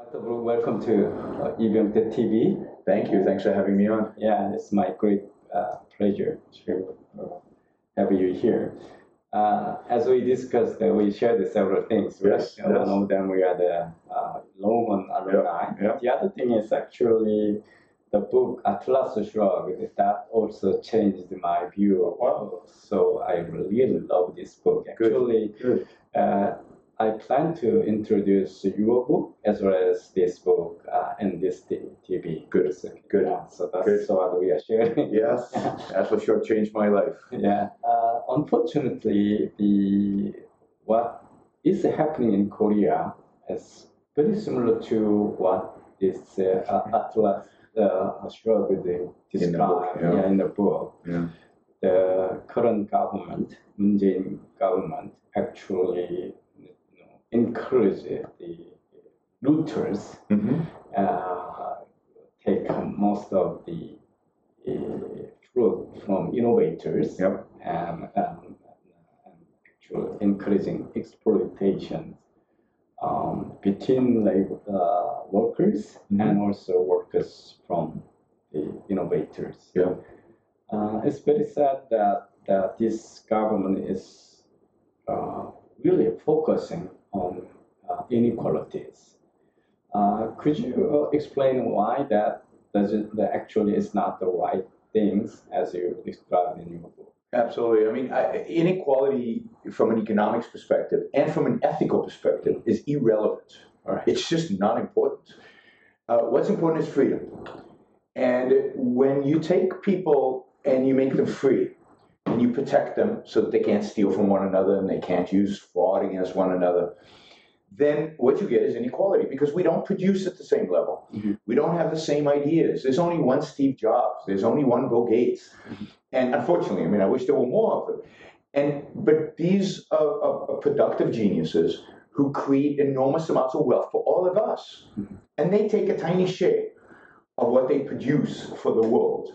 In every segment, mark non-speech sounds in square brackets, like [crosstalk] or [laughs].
Dr. Brook, welcome to uh, Ibyungte TV. Thank you. Thanks for having me on. Yeah, it's my great uh, pleasure to uh, have you here. Uh, as we discussed, uh, we shared several things. right? Yes, Uh, One of them we are the uh, Longhorn alumni. yeah. The other thing is actually the book Atlas Shrugged that also changed my view. Wow. So I really love this book. Good. Actually, Good. uh, I plan to introduce your book as well as this book uh, and this TV. Good. Good. yeah, so that's Good. what we are sharing. [laughs] Yes, that's what sure changed my life. Yeah. Uh, unfortunately, the what is happening in Korea is very similar to what is uh, Atlas uh, Shrugged described book, yeah. yeah, in the book. Yeah. The current government, Moon Jae-in government, actually encourage the looters Mm-hmm. uh, take most of the uh, fruit from innovators Yep. and, um, and actually encouraging exploitation um, between labor, uh, workers Mhm. and also workers from the innovators. Yeah. Uh, it's very sad that, that this government is uh, really focusing on uh, inequalities. Uh, could you uh, explain why that doesn't that actually is not the right things as you described in your book? Absolutely. I mean, I, inequality from an economics perspective and from an ethical perspective is irrelevant. All right. It's just not important. Uh, what's important is freedom. And when you take people and you make them free, and you protect them so that they can't steal from one another and they can't use fraud against one another, then what you get is inequality because we don't produce at the same level. Mhm. We don't have the same ideas. There's only one Steve Jobs. There's only one Bill Gates. And unfortunately, I mean, I wish there were more of them. And but these are, are, are productive geniuses who create enormous amounts of wealth for all of us, Mhm. and they take a tiny share of what they produce for the world.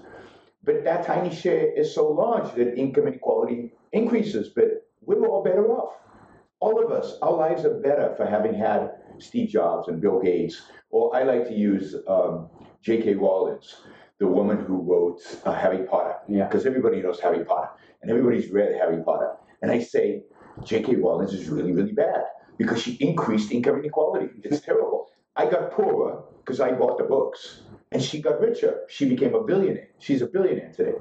But that tiny share is so large that income inequality increases. But we're all better off. All of us, our lives are better for having had Steve Jobs and Bill Gates. Or I like to use um, J.K. Rowling, the woman who wrote uh, Harry Potter Yeah. because everybody knows Harry Potter and everybody's read Harry Potter. And I say, J.K. Rowling is really, really bad because she increased income inequality. It's terrible. I got poorer because I bought the books, and she got richer. She became a billionaire. She's a billionaire today.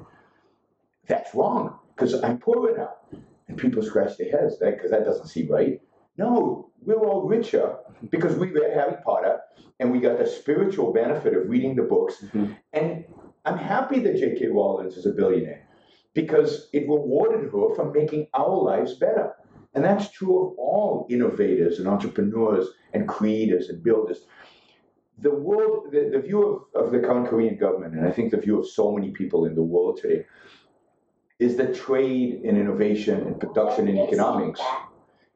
That's wrong because I'm poorer now. And people scratch their heads because that doesn't seem right. No, we're all richer because we read Harry Potter and we got the spiritual benefit of reading the books. Mhm. And I'm happy that J.K. Rowling is a billionaire because it rewarded her for making our lives better. And that's true of all innovators and entrepreneurs and creators and builders. The world, the, the view of, of the current Korean government, and I think the view of so many people in the world today, is that trade and innovation and production and economics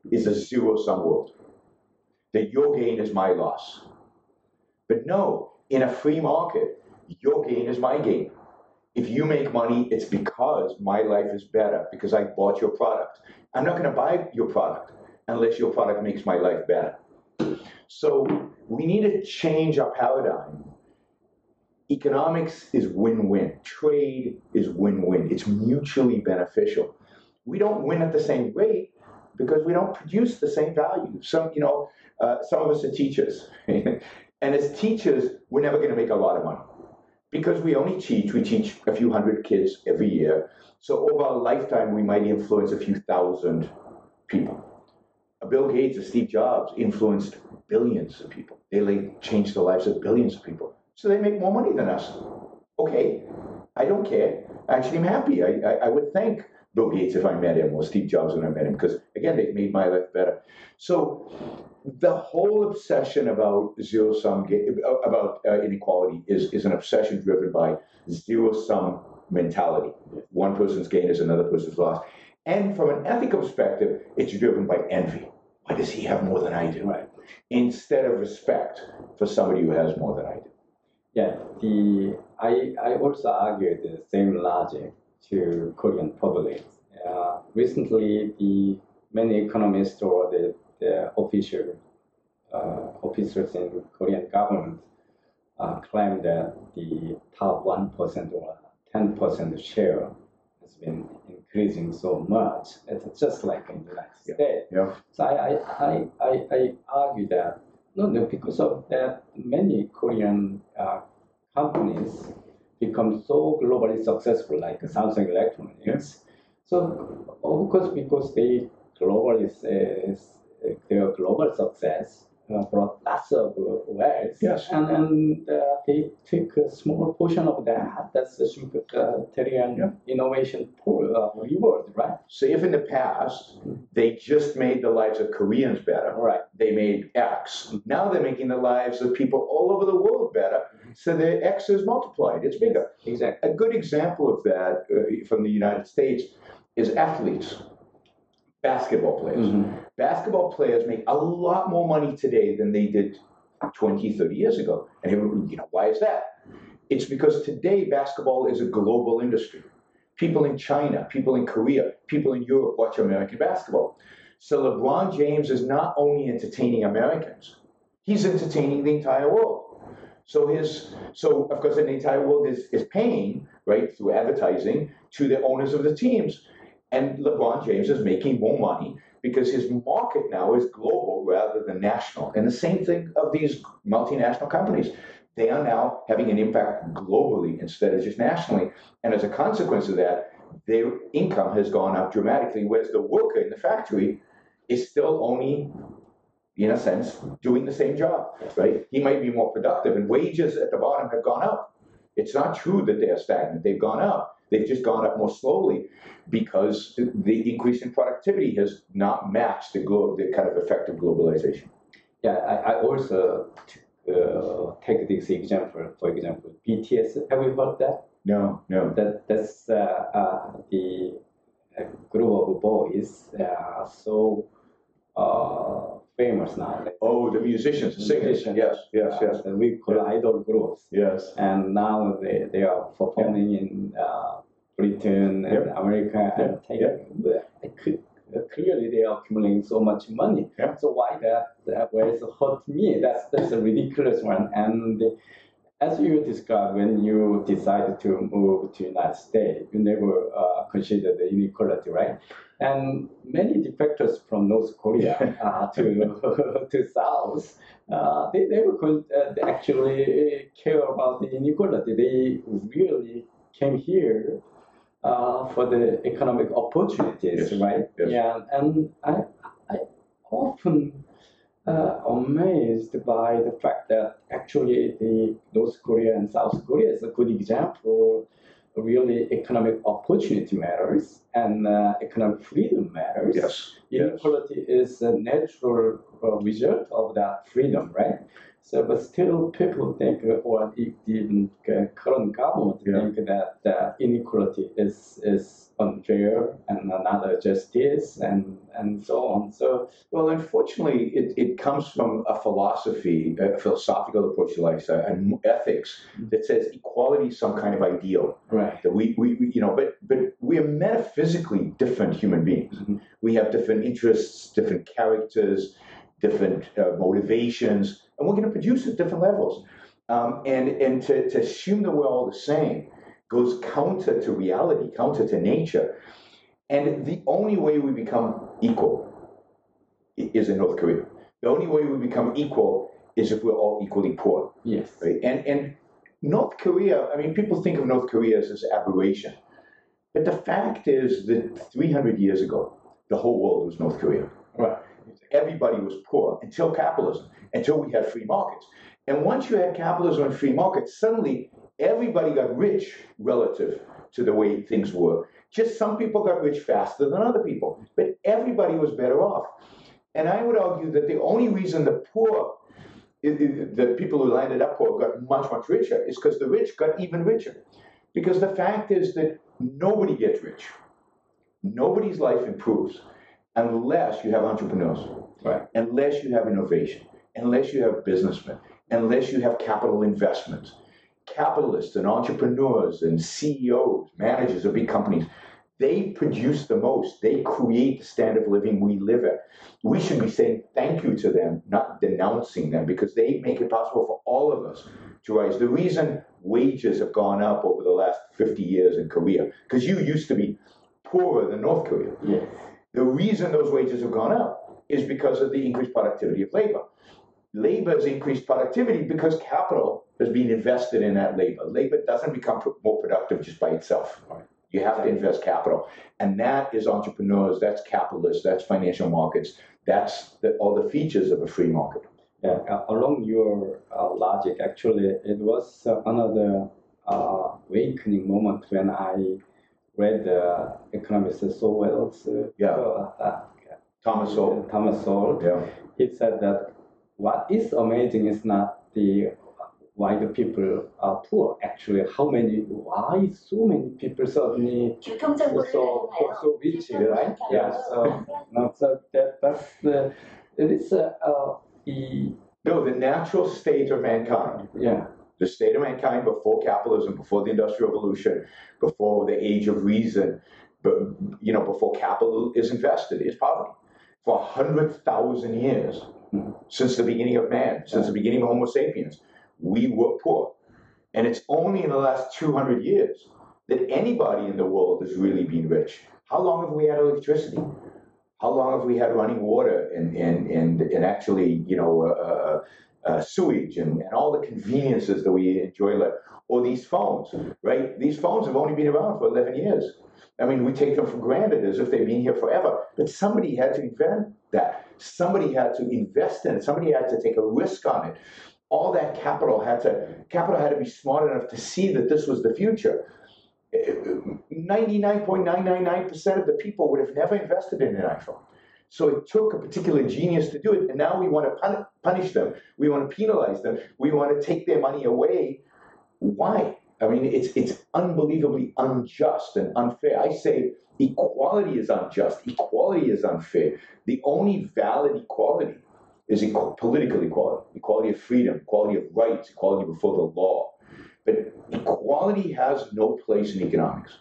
is a zero sum world. That your gain is my loss. But no, in a free market, your gain is my gain. If you make money, it's because my life is better, because I bought your product. I'm not going to buy your product unless your product makes my life better. So we need to change our paradigm. Economics is win win, trade is win win. It's mutually beneficial. We don't win at the same rate because we don't produce the same value. Some, you know, uh, some of us are teachers. [laughs] and as teachers, we're never going to make a lot of money because we only teach, we teach a few hundred kids every year. So over a lifetime, we might influence a few thousand people. Uh, Bill Gates and Steve Jobs influenced billions of people. They like, changed the lives of billions of people. So they make more money than us. Okay, I don't care. Actually, I'm happy. I, I, I would thank Bill Gates if I met him or Steve Jobs when I met him because, again, they've made my life better. So the whole obsession about zero sum about uh, inequality is, is an obsession driven by zero sum mentality. One person's gain is another person's loss. And from an ethical perspective, it's driven by envy. Why does he have more than I do? Right. Instead of respect for somebody who has more than I do. Yeah, the I, I also argued the same logic to Korean public. Uh, recently, the many economists or the, the official uh, officials in Korean government uh, claim that the top one percent or ten percent share has been increasing so much. It's just like in the United Yeah. States. Yeah. So I, I, I, I, I argue that no, no, because of that, many Korean uh, companies become so globally successful, like Samsung Electronics. So of course, because they globally is their global success uh, brought lots of uh, wealth. Yes. And and uh, they took a small portion of that. That's the humanitarian Yeah. innovation pool, uh, reward, right? So if in the past they just made the lives of Koreans better, Right. they made X. Now they're making the lives of people all over the world better. So the X is multiplied. It's bigger. Exactly. A good example of that uh, from the United States is athletes, basketball players. Mhm. Basketball players make a lot more money today than they did 20, 30 years ago. And you know, why is that? It's because today basketball is a global industry. People in China, people in Korea, people in Europe watch American basketball. So LeBron James is not only entertaining Americans, he's entertaining the entire world. So his so of course the entire world is, is paying, right, through advertising to the owners of the teams. And LeBron James is making more money because his market now is global rather than national. And the same thing of these multinational companies. They are now having an impact globally instead of just nationally. And as a consequence of that, their income has gone up dramatically, whereas the worker in the factory is still only, in a sense, doing the same job, right? He might be more productive, and wages at the bottom have gone up. It's not true that they're stagnant, they've gone up. They've just gone up more slowly because the increase in productivity has not matched the, glo- the kind of effect of globalization. Yeah, I, I also uh, take this example. For example, BTS. Have you heard that? No, no. That that's uh, uh, the uh, group of boys. Uh, so uh, famous now. Oh, the musicians, the singers. Musicians. Yes, yes, yes, uh, we call idol groups. yes. and now they, they are performing in uh, Britain and Yep. America and Yep. but cl- clearly they are accumulating so much money. Yep. So why that that wealth hurt me? That's that's a ridiculous one. And as you described, when you decided to move to United States, you never uh, considered the inequality, right? And many defectors from North Korea [laughs] uh, to [laughs] to South, uh, they never could uh, actually care about the inequality. They really came here uh, for the economic opportunities, Yes, right? yes. Yeah, and I, I often uh, amazed by the fact that actually the North Korea and South Korea is a good example. Really, economic opportunity matters and uh, economic freedom matters. Yes, yes. Inequality is a natural uh, result of that freedom, right? So, but still, people think, or e- even uh, current government Yeah. think that uh, inequality is is unfair and another justice and and so on. So, Well, unfortunately, it, it comes from a philosophy, a philosophical approach to life, and ethics that says equality is some kind of ideal. right. That we, we, we- you know, but but we are metaphysically different human beings. Mhm. We have different interests, different characters, different uh, motivations, and we're going to produce at different levels. Um, and and to, to assume that we're all the same goes counter to reality, counter to nature. And the only way we become equal is in North Korea. The only way we become equal is if we're all equally poor. Yes. Right? And and North Korea, I mean, people think of North Korea as this aberration. But the fact is that 300 years ago, the whole world was North Korea. Everybody was poor until capitalism, until we had free markets. And once you had capitalism and free markets, suddenly everybody got rich relative to the way things were. Just some people got rich faster than other people, but everybody was better off. And I would argue that the only reason the poor, the people who landed up poor got much, much richer is because the rich got even richer. Because the fact is that nobody gets rich. Nobody's life improves unless you have entrepreneurs, Right. unless you have innovation, unless you have businessmen, unless you have capital investments. Capitalists and entrepreneurs and CEOs, managers of big companies, They produce the most. They create the standard of living we live at. We should be saying thank you to them, not denouncing them, because they make it possible for all of us to rise. The reason wages have gone up over the last 50 years in Korea, because you used to be poorer than North Korea. Yes. The reason those wages have gone up is because of the increased productivity of labor. Labor has increased productivity because capital has been invested in that labor. Labor doesn't become more productive just by itself. Right. You have to invest capital. And that is entrepreneurs, that's capitalists, that's financial markets, that's the, all the features of a free market. Yeah, uh, along your uh, logic, actually, it was uh, another uh, awakening moment when I read the economics so well. Uh, yeah. Uh, Thomas Sowell. Uh, Thomas Sowell. Yeah. He said that what is amazing is not the why the people are poor. Actually, how many? Why so many people suddenly so so, so rich, right? Yeah. So, no, so that that's the it is a, a uh, no the natural state of mankind. Yeah the state of mankind before capitalism, before the industrial revolution, before the age of reason, but you know, before capital is invested, is poverty. For a hundred thousand years, Mhm. since the beginning of man, since the beginning of Homo sapiens, we were poor. And it's only in the last 200 years that anybody in the world has really been rich. How long have we had electricity? How long have we had running water and, and, and, and actually, you know, uh, uh, sewage and, and all the conveniences that we enjoy life? Or these phones, right? These phones have only been around for 11 years. I mean, we take them for granted as if they've been here forever. But somebody had to invent that. Somebody had to invest in it. Somebody had to take a risk on it. All that capital had to capital had to be smart enough to see that this was the future. 99.999% of the people would have never invested in an iPhone. So it took a particular genius to do it, and now we want to pun- punish them. We want to penalize them. We want to take their money away. Why? I mean, it's it's unbelievably unjust and unfair. I say equality is unjust. Equality is unfair. The only valid equality is political equality, equality of freedom, equality of rights, equality before the law. But equality has no place in economics.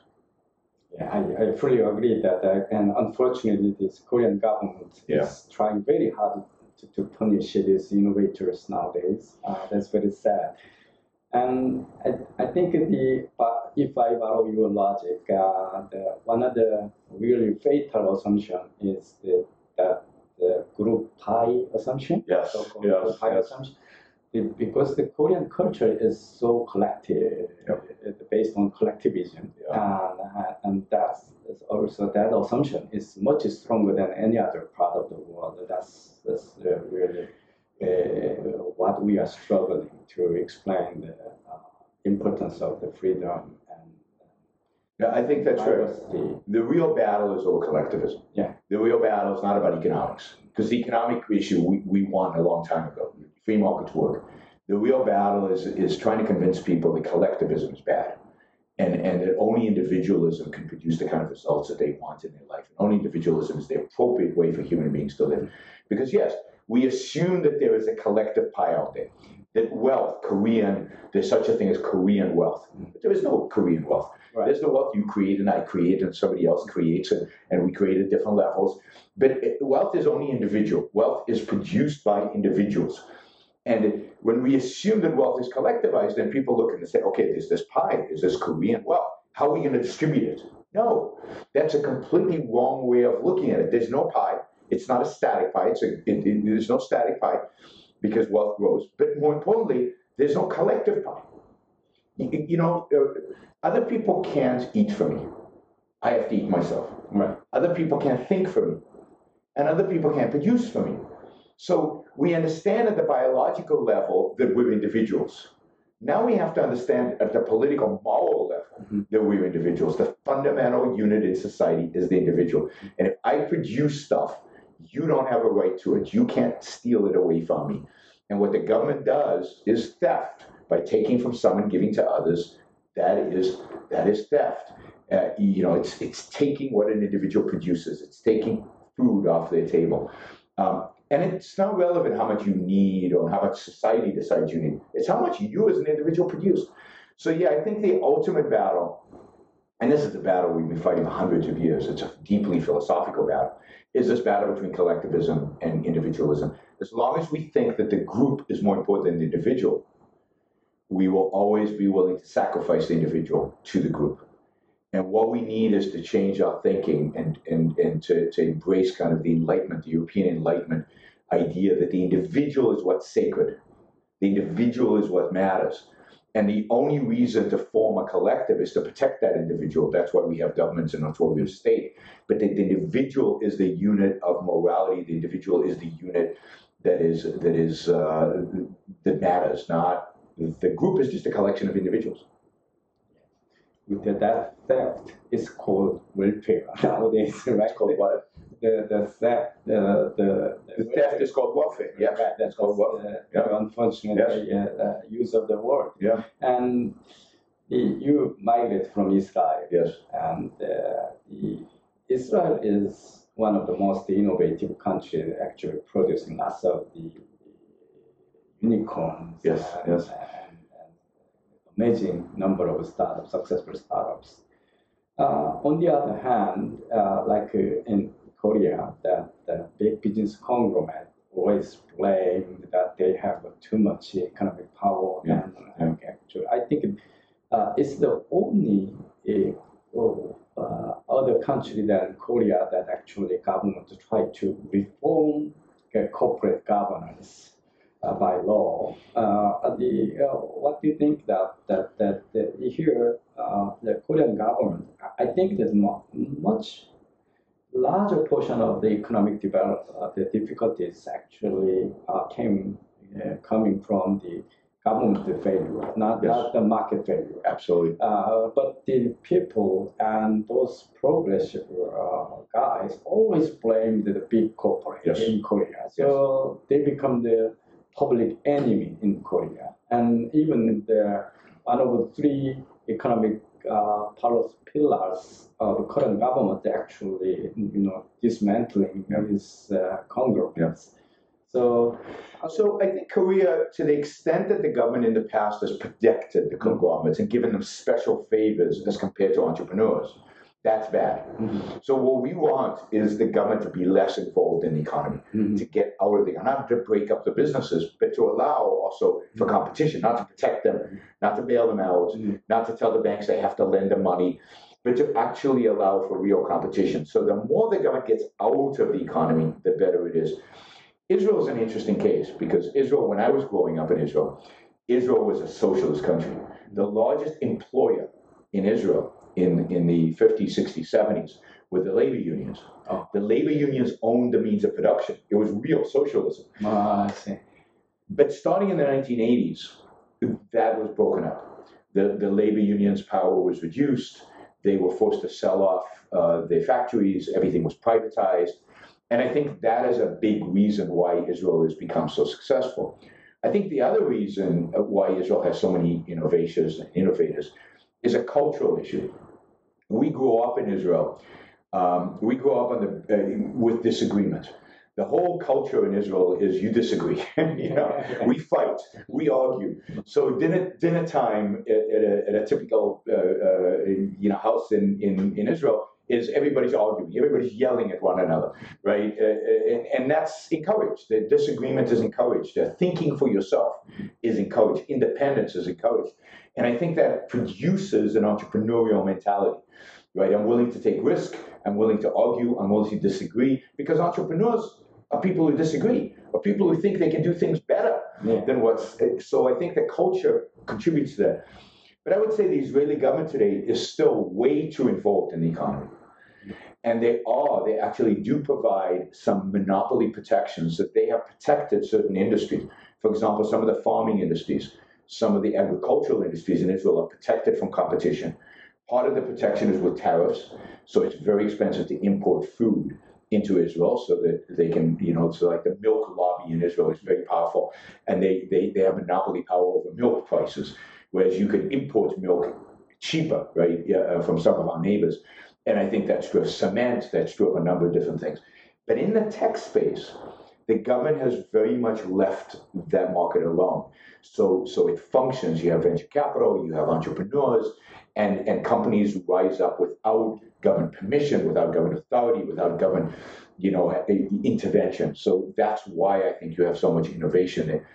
Yeah, I, I fully agree that, uh, and unfortunately, this Korean government Yeah. is trying very hard to, to punish these innovators nowadays. Uh, that's very sad. And I, I think the if I follow your logic, uh, the, one of the really fatal assumption is the, that the group pie assumption. Yes, so-called yes, pie yes. assumption. It- because the Korean culture is so collective, it- based on collectivism, and, uh, and that's also that assumption is much stronger than any other part of the world. That's, that's uh, really uh, what we are struggling to explain the uh, importance of the freedom and Yeah, I think that's right. The real battle is over collectivism. Yeah. The real battle is not about economics. Because the economic issue we, we won a long time ago. Free markets work. The real battle is, is trying to convince people that collectivism is bad. And, and that only individualism can produce the kind of results that they want in their life. And only individualism is the appropriate way for human beings to live. Because yes, we assume that there is a collective pie out there. That wealth, Korean, there's such a thing as Korean wealth. But there is no Korean wealth. Right. There's no wealth you create and I create and somebody else creates and, and we create at different levels. But it, wealth is only individual. Wealth is produced by individuals. And when we assume that wealth is collectivized, then people look and say, okay, there's this pie, Is this Korean wealth. How are we going to distribute it? No, that's a completely wrong way of looking at it. There's no pie. It's not a static pie. It's a, it, it- there's no static pie because wealth grows. But more importantly, there's no collective pie. You, you know, uh, other people can't eat for me. I have to eat myself. Right. Other people can't think for me. And other people can't produce for me. So we understand at the biological level that we're individuals. Now we have to understand at the political moral level Mhm. that we're individuals. The fundamental unit in society is the individual. And if I produce stuff, you don't have a right to it. You can't steal it away from me. And what the government does is theft by taking from someone, giving to others. That is that is theft. Uh, you know, it's it's taking what an individual produces. It's taking food off their table. Um, and it's not relevant how much you need or how much society decides you need. It's how much you as an individual produce. So yeah, I think the ultimate battle and this is a battle we've been fighting for hundreds of years. It's a deeply philosophical battle. Is this battle between collectivism and individualism? As long as we think that the group is more important than the individual, we will always be willing to sacrifice the individual to the group. And what we need is to change our thinking and, and, and to, to embrace kind of the Enlightenment, the European Enlightenment idea that the individual is what's sacred. The individual is what matters. And the only reason to form a collective is to protect that individual. That's why we have governments and why state. But the, the individual is the unit of morality. The individual is the unit that is that is uh, that matters. Not the group is just a collection of individuals. With that theft is called welfare [laughs] nowadays, right? It's called what? The the theft the the, The theft is called welfare. Yeah, right, that's called the, welfare. the Yeah. unfortunate uh, uh, use of the word. Yeah. And you migrate from Israel, Yes. and uh, Israel is one of the most innovative countries, actually producing lots of the unicorns. Yes, and, yes. Amazing number of startups, successful startups. Uh, on the other hand, uh, like uh, in Korea, that the big business conglomerate always blame that they have too much economic power Yeah, and and actually, I think uh, it's the only uh, uh, other country than Korea that actually government try to reform corporate governance by law. Uh, the, uh, what do you think that that that, that here uh, the Korean government? I think there's mu- much larger portion of the economic develop uh, the difficulties actually uh, came uh, coming from the government failure, not Yes. not the market failure. Absolutely. Uh, but the people and those progressive uh, guys always blame the big corporate Yes. in Korea. So they become the public enemy in Korea. And even the one of the three economic uh, policy pillars of the current government actually, you know, dismantling Yeah. these uh, conglomerates. So, So I think Korea, to the extent that the government in the past has protected the conglomerates and given them special favors as compared to entrepreneurs, that's bad. mhm, So what we want is the government to be less involved in the economy, mhm, to get out of the economy, not to break up the businesses, but to allow also for competition, not to protect them, not to bail them out, Mhm. not to tell the banks they have to lend them money, but to actually allow for real competition. So the more the government gets out of the economy, the better it is. Israel is an interesting case because Israel, when I was growing up in Israel, Israel was a socialist country. The largest employer in Israel in, in the 50s, 60s, 70s with the labor unions. Oh. The labor unions owned the means of production. It was real socialism. Ah, I see. But starting in the 1980s, that was broken up. The, the labor unions' power was reduced. They were forced to sell off uh, their factories. Everything was privatized. And I think that is a big reason why Israel has become so successful. I think the other reason why Israel has so many innovations and innovators is a cultural issue. We grew up in Israel. Um, we grew up on the, uh, with disagreement. The whole culture in Israel is you disagree. [laughs] you know, we fight, we argue. So dinner dinner time at, at, a, at a typical uh, uh, you know house in, in, in Israel is everybody's arguing, everybody's yelling at one another, right? Uh, uh, and, and that's encouraged. The disagreement is encouraged. The thinking for yourself is encouraged. Independence is encouraged. And I think that produces an entrepreneurial mentality, right? I'm willing to take risk. I'm willing to argue. I'm willing to disagree because entrepreneurs are people who disagree, or people who think they can do things better Yeah. than what's. So I think the culture contributes to that. But I would say the Israeli government today is still way too involved in the economy. And they are, they actually do provide some monopoly protections that they have protected certain industries. For example, some of the farming industries, some of the agricultural industries in Israel are protected from competition. Part of the protection is with tariffs, so it's very expensive to import food into Israel so that they can, you know, so like the milk lobby in Israel is very powerful and they, they, they have monopoly power over milk prices, whereas you could import milk cheaper, right, uh, from some of our neighbors. And I think that's true of cement, that's true of a number of different things. But in the tech space, the government has very much left that market alone. So, so it functions. You have venture capital, you have entrepreneurs, and, and companies rise up without government permission, without government authority, without government, you know, intervention. So that's why I think you have so much innovation there.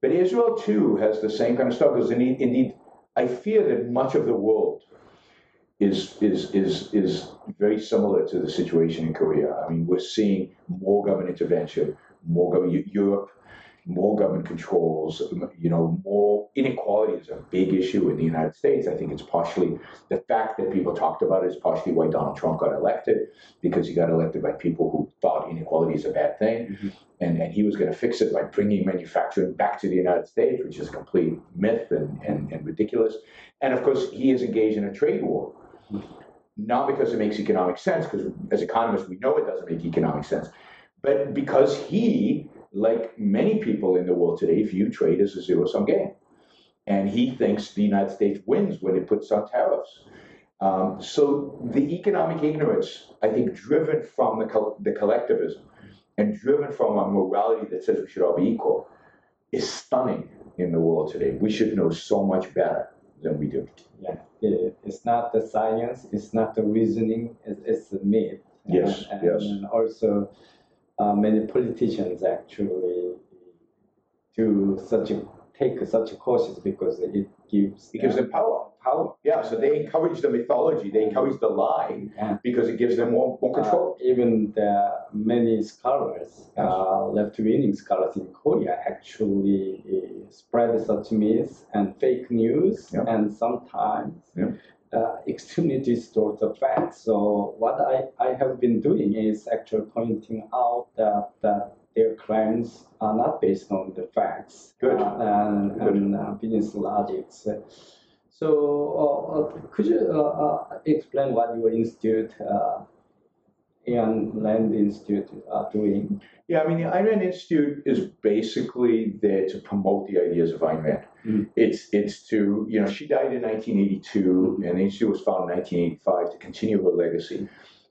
But Israel too has the same kind of struggles. And indeed, I fear that much of the world is is is is very similar to the situation in Korea. I mean, we're seeing more government intervention, more government. Europe more government controls, you know, more inequality is a big issue in the United States. I think it's partially the fact that people talked about it is partially why Donald Trump got elected, because he got elected by people who thought inequality is a bad thing. Mm-hmm. And, and he was going to fix it by bringing manufacturing back to the United States, which is a complete myth and, and, and ridiculous. And of course, he is engaged in a trade war. Not because it makes economic sense, because as economists, we know it doesn't make economic sense, but because he like many people in the world today, view trade as a zero sum game. And he thinks the United States wins when it puts on tariffs. Um, so the economic ignorance, I think, driven from the, co- the collectivism and driven from a morality that says we should all be equal, is stunning in the world today. We should know so much better than we do. Yeah, it's not the science, it's not the reasoning, it's, the myth. Yes, and, yes. And also, uh, many politicians actually do such a, take such courses because it gives it gives them power. Power. Yeah, so they encourage the mythology, they encourage the lie yeah. because it gives them more, more control. Uh, even the many scholars, uh, left-wing scholars in Korea, actually uh, spread such myths and fake news, yeah. and sometimes. Yeah uh, extremely distort the facts. So what I, I have been doing is actually pointing out that, that their claims are not based on the facts Good. Uh, and, Good. and uh, business logics. So uh, could you uh, uh, explain what your institute and Land Institute are doing? Yeah, I mean, the Ayn Rand Institute is basically there to promote the ideas of Ayn Rand. Mm-hmm. It's it's to you know she died in 1982, mm-hmm. and the institute was founded in 1985 to continue her legacy.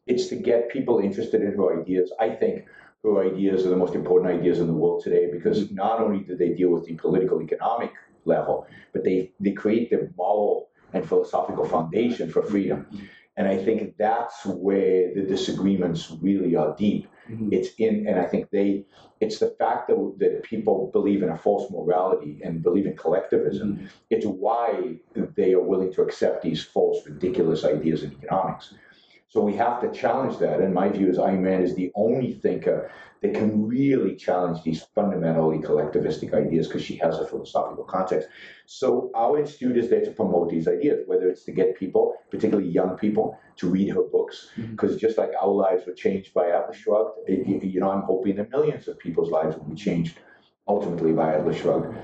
It's to get people interested in her ideas. I think her ideas are the most important ideas in the world today because mm-hmm. not only do they deal with the political economic level, but they they create the moral and philosophical foundation for freedom. And I think that's where the disagreements really are deep. Mm-hmm. It's in, and I think they, it's the fact that, that people believe in a false morality and believe in collectivism. Mm-hmm. It's why they are willing to accept these false, ridiculous ideas in economics. So we have to challenge that. And my view is Ayn Rand is the only thinker that can really challenge these fundamentally collectivistic ideas because she has a philosophical context. So our institute is there to promote these ideas, whether it's to get people, particularly young people, to read her books, because mm-hmm. just like our lives were changed by Atlas Shrugged, you know, I'm hoping that millions of people's lives will be changed ultimately by Atlas Shrugged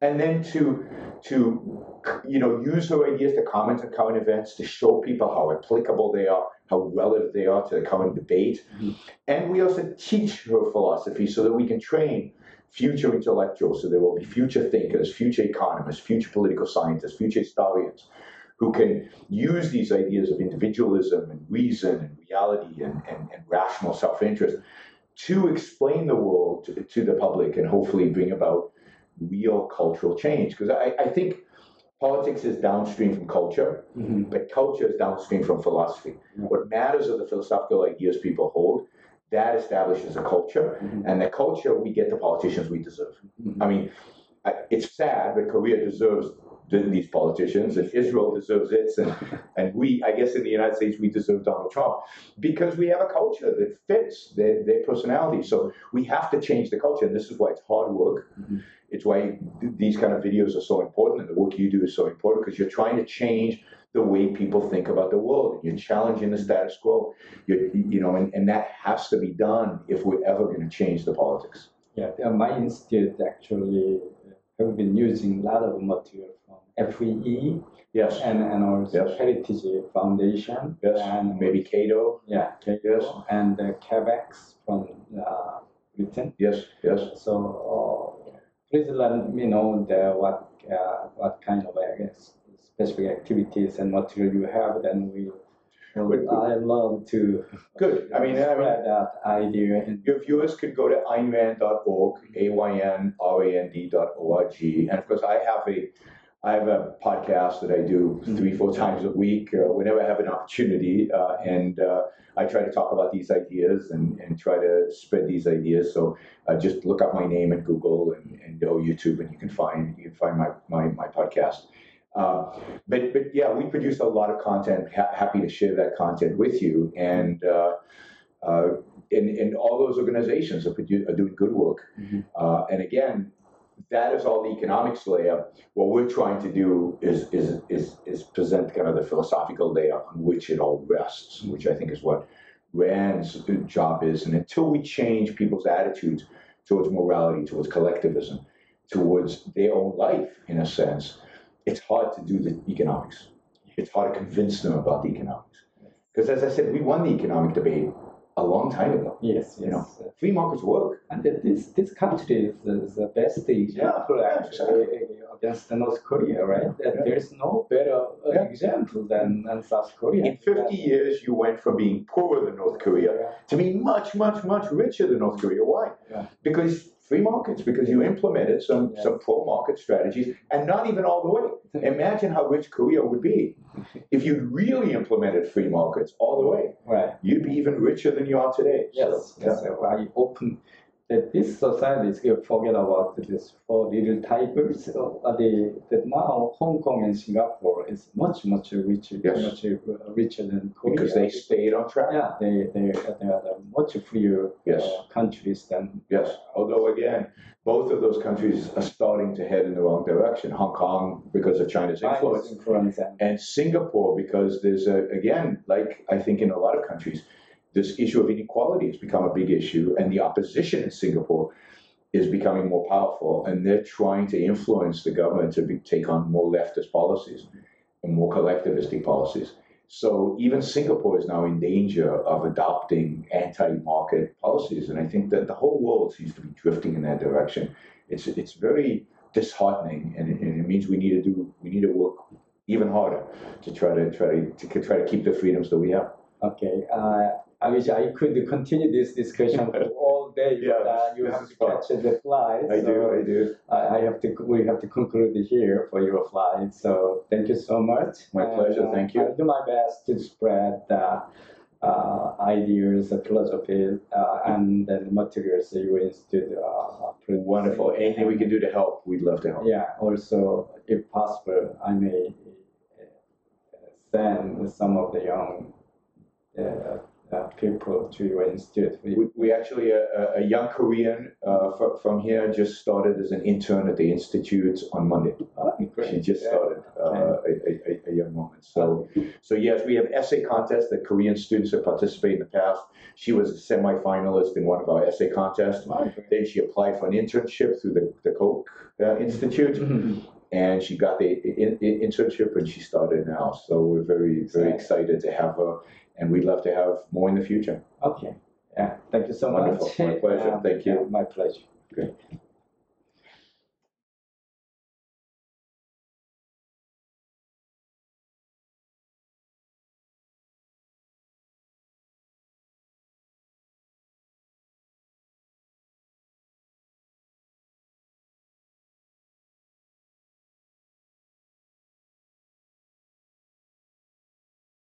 and then to to you know use her ideas to comment on current events to show people how applicable they are how relevant they are to the current debate mm-hmm. and we also teach her philosophy so that we can train future intellectuals so there will be future thinkers future economists future political scientists future historians who can use these ideas of individualism and reason and reality and, and, and rational self-interest to explain the world to, to the public and hopefully bring about real cultural change. Because I, I think politics is downstream from culture, mm-hmm. but culture is downstream from philosophy. What matters are the philosophical ideas people hold. That establishes a culture, mm-hmm. and the culture we get the politicians we deserve. Mm-hmm. I mean, it's sad, but Korea deserves these politicians, and Israel deserves it, and, [laughs] and we, I guess, in the United States, we deserve Donald Trump because we have a culture that fits their, their personality. So we have to change the culture, and this is why it's hard work. Mm-hmm. It's why these kind of videos are so important, and the work you do is so important because you're trying to change the way people think about the world. You're challenging the status quo. You're, you know, and, and that has to be done if we're ever going to change the politics. Yeah, my institute actually have been using a lot of material from FEE. Yes. And, and also yes. Heritage Foundation. Yes. And maybe Cato. Yeah, Cato. Yes. And uh, CAVEX from uh, Britain. Yes, yes. So uh, please let me know the, what uh, what kind of I guess, specific activities and material you have. Then we. I love to. Good. I mean, I mean that idea. And your viewers could go to aynrand.org, a y n r a n d.org, and of course I have a I have a podcast that I do three, four times a week, uh, whenever I have an opportunity, uh, and uh, I try to talk about these ideas and, and try to spread these ideas. So uh, just look up my name at Google and, and go YouTube, and you can find you can find my my, my podcast. Uh, but but yeah, we produce a lot of content. Ha- happy to share that content with you, and uh, uh, and, and all those organizations are, produ- are doing good work. Mhm. Uh, and again, that is all the economics layer. What we're trying to do is is is is present kind of the philosophical layer on which it all rests, mm-hmm. which I think is what Rand's job is. And until we change people's attitudes towards morality, towards collectivism, towards their own life, in a sense, it's hard to do the economics. It's hard to convince them about the economics. Because as I said, we won the economic debate a long time ago. Yes, yes. You know. Free markets work. And this this country is the, the best example yeah, actually against North Korea, right? That Yeah. there's no better uh, example than, than South Korea. In 50 years, you went from being poorer than North Korea to being much, much, much richer than North Korea. Why? Yeah. Because free markets, because you implemented some, Yes. some pro market strategies, and not even all the way. [laughs] Imagine how rich Korea would be if you really implemented free markets all the way. Right. You'd be even richer than you are today. Yes. So, yes. So I open that this society is going to forget about this four little tigers. Uh, the, that now Hong Kong and Singapore is much much richer, Yes. much uh, richer than Korea. because they stayed on track. yeah, they they they are the much freer Yes. uh, countries than Yes. Although again, both of those countries are starting to head in the wrong direction. Hong Kong because of China's influence, influence and and Singapore because there's a again, like I think in a lot of countries, this issue of inequality has become a big issue, and the opposition in Singapore is becoming more powerful, and they're trying to influence the government to be, take on more leftist policies and more collectivistic policies. So even Singapore is now in danger of adopting anti-market policies, and I think that the whole world seems to be drifting in that direction. It's it's very disheartening, and it, and it means we need to do we need to work even harder to try to try to, to try to keep the freedoms that we have. Okay. Uh, I wish I could continue this discussion for [laughs] all day, Yeah, but uh, you have to fun. catch the flight. I so do, I do. I, I have to. We have to conclude here for your flight. So thank you so much. My pleasure, And, uh, thank you. I'll do my best to spread the uh, ideas, the philosophy, uh, and the materials that your institute uh. Wonderful. Anything we can do to help, we'd love to help. Yeah. Also, if possible, I may uh, send some of the young uh, uh, people to your institute. We, we actually, a, a- young Korean uh, fr- from here just started as an intern at the Institute on Monday. Oh. She just Yeah. started, uh, a, a, a- young woman. So, so yes, we have essay contests that Korean students have participated in the past. She was a semi-finalist in one of our essay contests. Oh. Then she applied for an internship through the, the Koch uh, Institute, Mhm. and she got the in, in, internship, and she started now. So we're very, very excited to have her, and we'd love to have more in the future. Okay. Yeah. Thank you so Wonderful. much. My pleasure. [laughs] Thank you. yeah, my pleasure. Great.